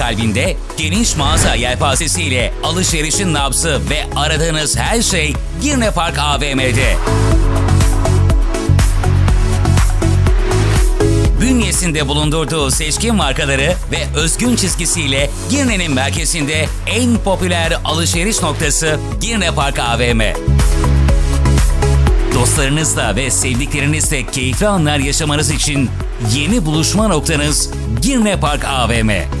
kalbinde geniş mağaza yelpazesiyle alışverişin nabzı ve aradığınız her şey Girne Park AVM'de. bünyesinde bulundurduğu seçkin markaları ve özgün çizgisiyle Girne'nin merkezinde en popüler alışveriş noktası Girne Park AVM. Dostlarınızla ve sevdiklerinizle keyifli anlar yaşamanız için yeni buluşma noktanız Girne Park AVM.